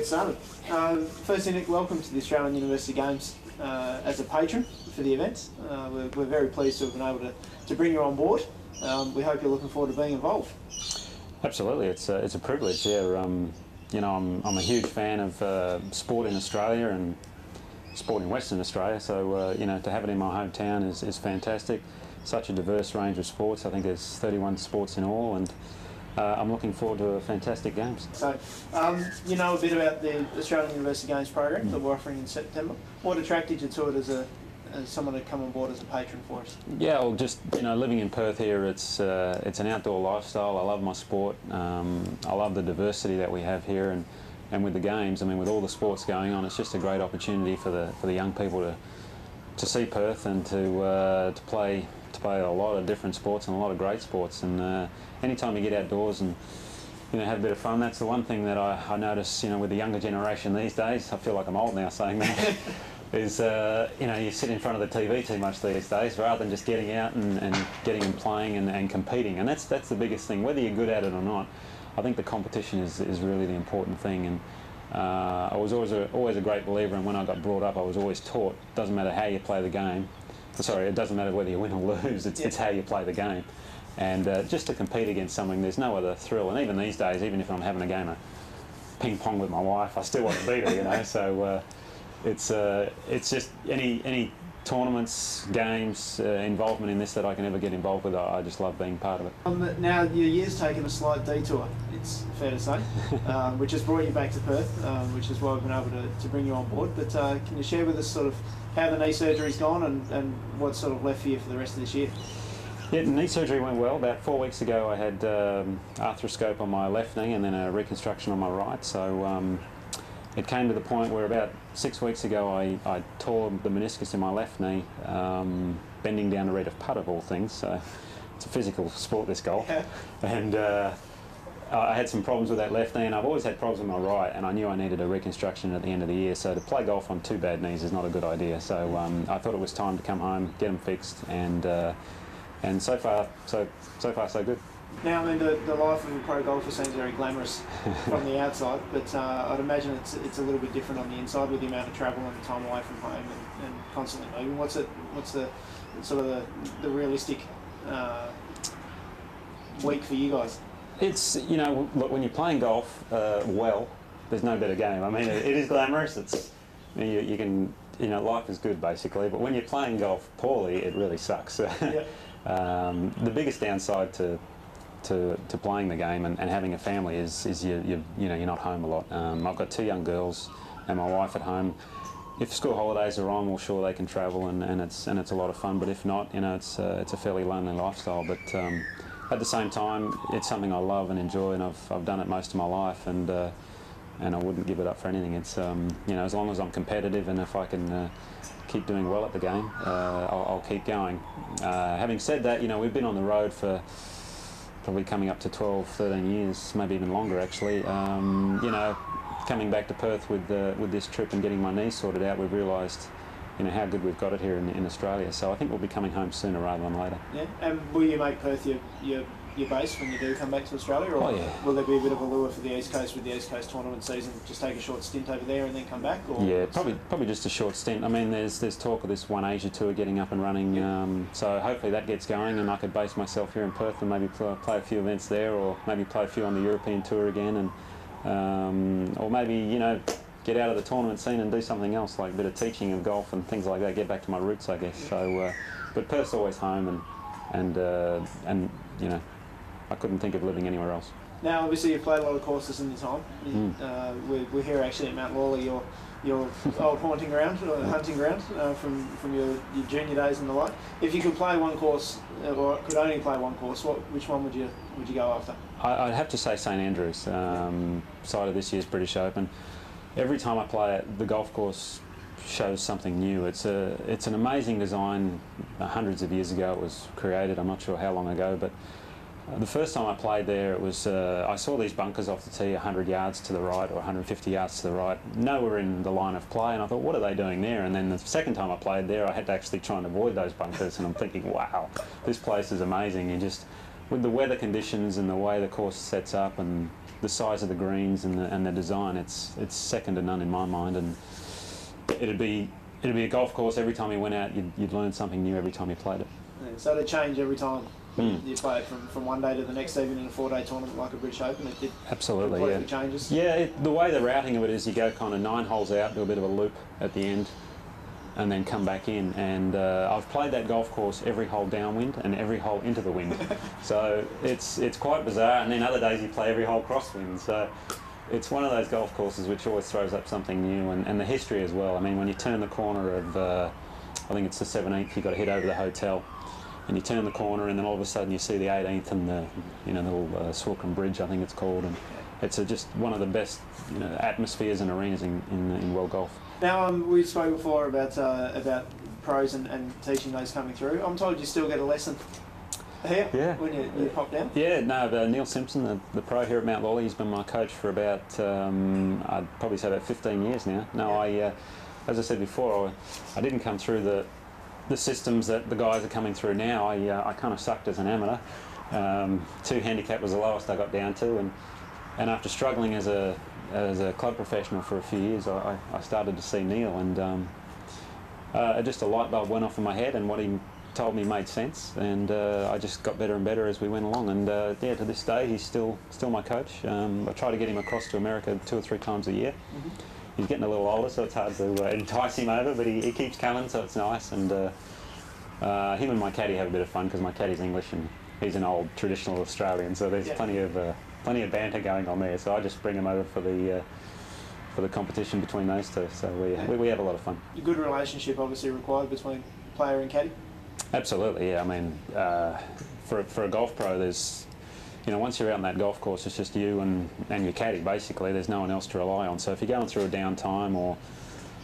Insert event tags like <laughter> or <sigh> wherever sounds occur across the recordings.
get started. Uh, firstly, Nick, welcome to the Australian University Games uh, as a patron for the event. Uh, we're, we're, very pleased to have been able to, to bring you on board. Um, we hope you're looking forward to being involved. Absolutely, it's a, it's a privilege. Yeah, um, you know, I'm, I'm a huge fan of uh, sport in Australia and sport in Western Australia. So uh, you know, to have it in my hometown is, is fantastic. Such a diverse range of sports. I think there's 31 sports in all, and uh, I'm looking forward to a fantastic games. So, um, you know a bit about the Australian University Games program mm. that we're offering in September. What attracted you to it as a as someone to come on board as a patron for us? Yeah, well, just you know, living in Perth here, it's uh, it's an outdoor lifestyle. I love my sport. Um, I love the diversity that we have here, and and with the games, I mean, with all the sports going on, it's just a great opportunity for the for the young people to to see Perth and to uh, to play play a lot of different sports and a lot of great sports. And uh, anytime you get outdoors and you know, have a bit of fun. That's the one thing that I, I notice, you know, with the younger generation these days. I feel like I'm old now saying that. <laughs> is uh, you know you sit in front of the TV too much these days rather than just getting out and, and getting and playing and, and competing and that's that's the biggest thing whether you're good at it or not I think the competition is, is really the important thing and uh, I was always a, always a great believer and when I got brought up I was always taught it doesn't matter how you play the game sorry it doesn't matter whether you win or lose it's, yeah. it's how you play the game and uh, just to compete against something, there's no other thrill. And even these days, even if I'm having a game of ping pong with my wife, I still want to beat her, you know. <laughs> So uh, it's uh, it's just any any tournaments, games, uh, involvement in this that I can ever get involved with. I, I just love being part of it. Um, now your year's taken a slight detour. It's fair to say, <laughs> um, which has brought you back to Perth, um, which is why we've been able to, to bring you on board. But uh, can you share with us sort of how the knee surgery's gone and, and what's sort of left for you for the rest of this year? Yeah, knee surgery went well. About four weeks ago, I had um, arthroscope on my left knee and then a reconstruction on my right. So um, it came to the point where about six weeks ago, I, I tore the meniscus in my left knee, um, bending down to read a putt of all things. So it's a physical sport, this golf. Yeah. And uh, I had some problems with that left knee, and I've always had problems with my right, and I knew I needed a reconstruction at the end of the year. So to play golf on two bad knees is not a good idea. So um, I thought it was time to come home, get them fixed, and uh, and so far, so so far, so good. Now, I mean, the, the life of a pro golfer seems very glamorous <laughs> from the outside, but uh, I'd imagine it's it's a little bit different on the inside with the amount of travel and the time away from home and, and constantly moving. What's it? What's the sort of the, the realistic uh, week for you guys? It's you know, look when you're playing golf uh, well, there's no better game. I mean, it, it is glamorous. It's you, you can you know, life is good basically, but when you're playing golf poorly, it really sucks. <laughs> Yeah. um, the biggest downside to to, to playing the game and, and having a family is, is you, you, you know, you're not home a lot. Um, I've got two young girls and my wife at home. If school holidays are on, well, sure they can travel and, and it's and it's a lot of fun. But if not, you know, it's uh, it's a fairly lonely lifestyle. But um, at the same time, it's something I love and enjoy, and I've I've done it most of my life, and uh, and I wouldn't give it up for anything. It's um, you know as long as I'm competitive and if I can uh, keep doing well at the game, uh, I'll, I'll, keep going. Uh, having said that, you know we've been on the road for probably coming up to 12, 13 years, maybe even longer actually. Um, you know, coming back to Perth with the with this trip and getting my knee sorted out, we've realised you know how good we've got it here in, in Australia. So I think we'll be coming home sooner rather than later. Yeah, and will you make Perth your, your your base when you do come back to Australia, or oh, yeah. will there be a bit of a lure for the East Coast with the East Coast tournament season? Just take a short stint over there and then come back. Or yeah, probably probably just a short stint. I mean, there's there's talk of this One Asia tour getting up and running, um, so hopefully that gets going, and I could base myself here in Perth and maybe play, play a few events there, or maybe play a few on the European tour again, and um, or maybe you know get out of the tournament scene and do something else, like a bit of teaching of golf and things like that. Get back to my roots, I guess. So, uh, but Perth's always home, and and uh, and you know I couldn't think of living anywhere else. Now, obviously, you've played a lot of courses in your time. Mm. Uh, we're, we're, here actually at Mount Lawley, your your <laughs> old haunting ground, uh, hunting ground uh, from from your, your junior days and the like. If you could play one course, uh, or could only play one course, what which one would you would you go after? I, would have to say St Andrews, um, side of this year's British Open. Every time I play it, the golf course shows something new. It's a it's an amazing design. Hundreds of years ago, it was created. I'm not sure how long ago, but the first time I played there, it was uh, I saw these bunkers off the tee 100 yards to the right or 150 yards to the right, nowhere in the line of play, and I thought, what are they doing there? And then the second time I played there, I had to actually try and avoid those bunkers, and I'm thinking, wow, this place is amazing. You just with the weather conditions and the way the course sets up and the size of the greens and the, and the design, it's it's second to none in my mind. And it'd be it'd be a golf course every time you went out. You'd, you'd learn something new every time you played it. Yeah, so they change every time Mm. you play it from, from one day to the next, even in a four day tournament like a British Open. It, it Absolutely, yeah. changes. Yeah, it, the way the routing of it is, you go kind of nine holes out, do a bit of a loop at the end, and then come back in. And uh, I've played that golf course every hole downwind and every hole into the wind. <laughs> so it's it's quite bizarre. And then other days you play every hole crosswind. So it's one of those golf courses which always throws up something new, and, and the history as well. I mean, when you turn the corner of, uh, I think it's the 17th, you've got to head over the hotel. And you turn the corner, and then all of a sudden you see the 18th and the, you know, the little uh, Swilcan Bridge, I think it's called, and it's a, just one of the best, you know, atmospheres and arenas in, in, in world golf. Now, um, we spoke before about uh, about pros and, and teaching those coming through. I'm told you still get a lesson here Yeah. when you, you pop down. Yeah, no, uh, Neil Simpson, the, the pro here at Mount Lawley, he's been my coach for about, um, I'd probably say about 15 years now. No, I, uh, as I said before, I, I didn't come through the, the systems that the guys are coming through now. I, uh, I kind of sucked as an amateur. Um, two handicap was the lowest I got down to, and, and after struggling as a, as a club professional for a few years, I, I started to see Neil, and um, uh, just a light bulb went off in my head, and what he told me made sense, and uh, I just got better and better as we went along. And uh, yeah, to this day, he's still still my coach. Um, I try to get him across to America two or three times a year. He's getting a little older, so it's hard to uh, entice him over, but he, he keeps coming, so it's nice. And uh, uh, him and my caddy have a bit of fun because my caddy's English and he's an old traditional Australian, so there's Yeah. plenty of uh, plenty of banter going on there. So I just bring him over for the uh, for the competition between those two. So we, we, we have a lot of fun. A good relationship obviously required between player and caddy. Absolutely, yeah. I mean, uh, for, for a golf pro, there's, you know, once you're out on that golf course, it's just you and, and your caddy, basically. There's no one else to rely on. So if you're going through a downtime or,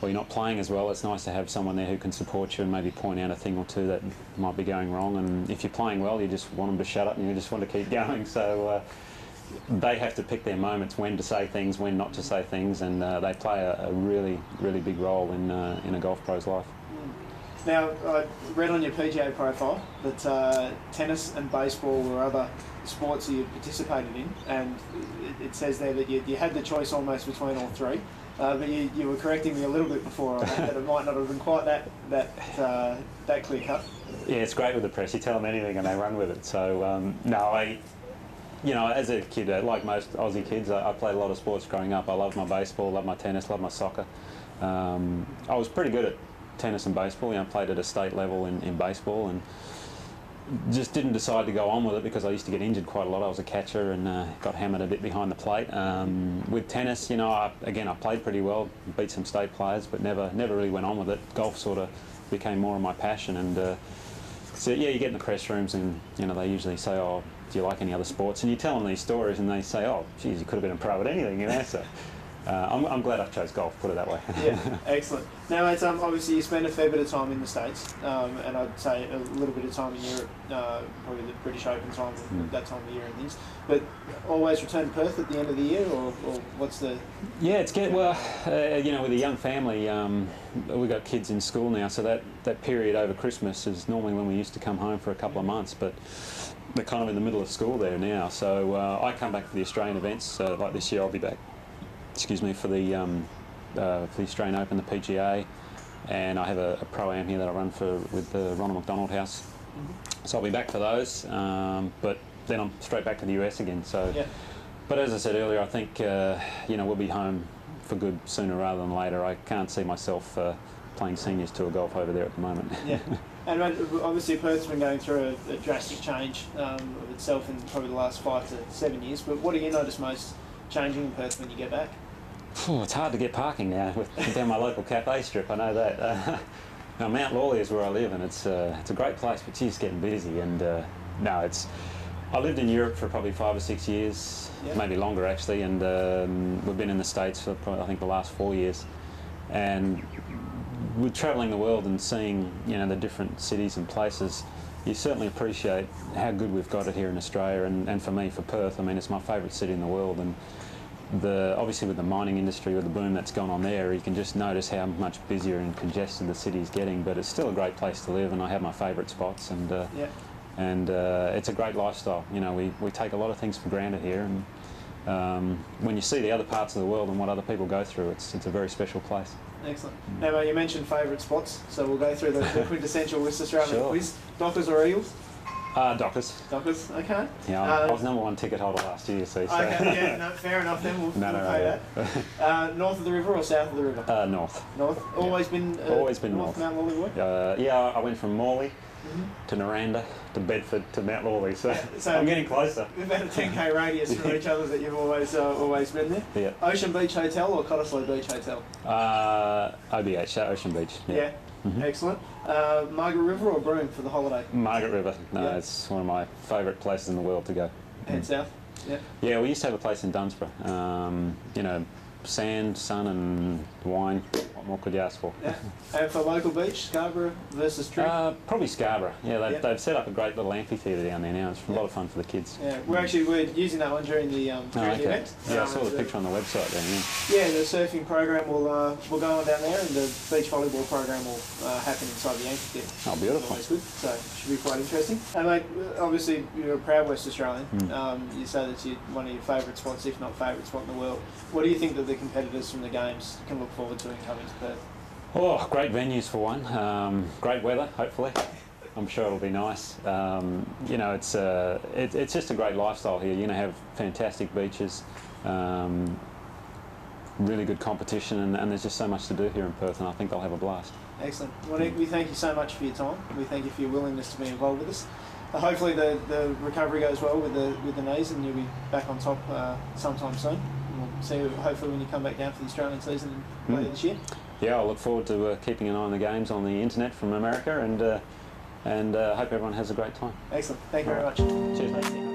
or you're not playing as well, it's nice to have someone there who can support you and maybe point out a thing or two that might be going wrong. And if you're playing well, you just want them to shut up and you just want to keep <laughs> going. So uh, they have to pick their moments when to say things, when not to say things, and uh, they play a, a really, really big role in, uh, in a golf pro's life. Now, I read on your PGA profile that uh, tennis and baseball were other sports that you participated in, and it, says there that you, you had the choice almost between all three. Uh, but you, you were correcting me a little bit before on that, that it might not have been quite that that uh, that clear cut. Yeah, it's great with the press. You tell them anything and they run with it. So um, no, I, you know, as a kid, uh, like most Aussie kids, I, I played a lot of sports growing up. I loved my baseball, loved my tennis, loved my soccer. Um, I was pretty good at tennis and baseball. You know, I played at a state level in, in baseball and just didn't decide to go on with it because I used to get injured quite a lot. I was a catcher and uh, got hammered a bit behind the plate. Um, with tennis, you know, I, again, I played pretty well, beat some state players, but never, never really went on with it. Golf sort of became more of my passion, and uh, so yeah, you get in the press rooms and you know they usually say, "Oh, do you like any other sports?" And you tell them these stories, and they say, "Oh, geez, you could have been a pro at anything," you know. So <laughs> uh, I'm, I'm glad I chose golf. Put it that way. Yeah, <laughs> excellent. Now, it's, um, obviously you spend a fair bit of time in the States, um, and I'd say a little bit of time in Europe, uh, probably the British Open time, Mm. that time of year and things. But always return to Perth at the end of the year, or, or what's the... Yeah, it's good. Well, uh, you know, with a young family, um, we've got kids in school now, so that, that period over Christmas is normally when we used to come home for a couple of months, but they're kind of in the middle of school there now. So uh, I come back for the Australian events. Uh, like this year, I'll be back. Excuse me for the um, uh, for the Australian Open, the PGA, and I have a, a pro am here that I run for with the Ronald McDonald House. So I'll be back for those, um, but then I'm straight back to the US again. So. Yeah. But as I said earlier, I think uh, you know we'll be home for good sooner rather than later. I can't see myself uh, playing seniors tour golf over there at the moment. Yeah. <laughs> And uh, obviously Perth's been going through a, a drastic change um, of itself in probably the last five to seven years, but what do you notice most changing in Perth when you get back? Phew, it's hard to get parking now with, down my local cafe strip. I know that. Uh, <laughs> now Mount Lawley is where I live, and it's uh, it's a great place, but it's getting busy. And uh, no, it's. I lived in Europe for probably five or six years, Yeah. maybe longer actually, and um, we've been in the States for probably, I think the last four years. And with travelling the world and seeing you know the different cities and places, you certainly appreciate how good we've got it here in Australia. And, and for me, for Perth, I mean, it's my favourite city in the world. And the obviously with the mining industry, with the boom that's gone on there, you can just notice how much busier and congested the city's getting. But it's still a great place to live, and I have my favourite spots. And uh, Yeah. and uh, it's a great lifestyle. You know, we, we take a lot of things for granted here, and um, when you see the other parts of the world and what other people go through, it's, it's a very special place. Excellent. Now, mate, you mentioned favourite spots, so we'll go through the, the <laughs> quintessential West Australian Sure. quiz. Dockers or Eagles? Uh, Dockers. Dockers, okay. Yeah, I- Uh, I was number one ticket holder last year, see. So. Okay, yeah, <laughs> no, fair enough then, we'll, No, we'll pay no, that. Uh, north of the river or south of the river? Uh, north. north. Always been uh, Always been north. Mount Lawley boy? Uh, yeah, I went from Morley to Noranda to Bedford to Mount Lawley, so, so- I'm getting closer. About a 10k radius from each other that you've always uh, always been there. Yeah. Ocean Beach Hotel or Cottesloe Beach Hotel? Uh, OBH, uh, Ocean Beach. Yeah. Mm-hmm. Excellent. Uh, Margaret River or Broome for the holiday? Margaret River. No, Yeah. it's one of my favourite places in the world to go. Head south. Yeah. Yeah, we used to have a place in Dunsborough. Um, you know, sand, sun, and wine. What more could you ask for? yeah. And for local beach, Scarborough versus Trigg. Uh, probably Scarborough. Yeah, they've, Yeah. they've set up a great little amphitheatre down there now. It's a lot of fun for the kids. yeah, we're actually we're using that one during the um, Oh, during the event. Yeah, I Um, saw the picture on the website there. Yeah. Yeah, the surfing program will uh, will go on down there, and the beach volleyball program will uh, happen inside the amphitheatre. Oh, beautiful. Good. So it should be quite interesting. And mate, obviously you're a proud West Australian. Mm. Um, you say that's your, one of your favourite spots, if not favourite spot in the world. What do you think that the competitors from the games can look forward to in coming to Perth? Oh, great venues for one. Um, great weather, hopefully. I'm sure it'll be nice. Um, you know, it's uh, it, it's just a great lifestyle here. You're going to have fantastic beaches, um, really good competition, and, and there's just so much to do here in Perth, and I think they'll have a blast. Excellent. Well, Nick, we thank you so much for your time. We thank you for your willingness to be involved with us. Uh, hopefully the, the recovery goes well with the with the knees, and you'll be back on top uh, sometime soon. See hopefully when you come back down for the Australian season later Mm. this year. Yeah, I look forward to uh, keeping an eye on the games on the internet from America, and uh, and uh, hope everyone has a great time. Excellent. Thank you very much. Cheers, mate.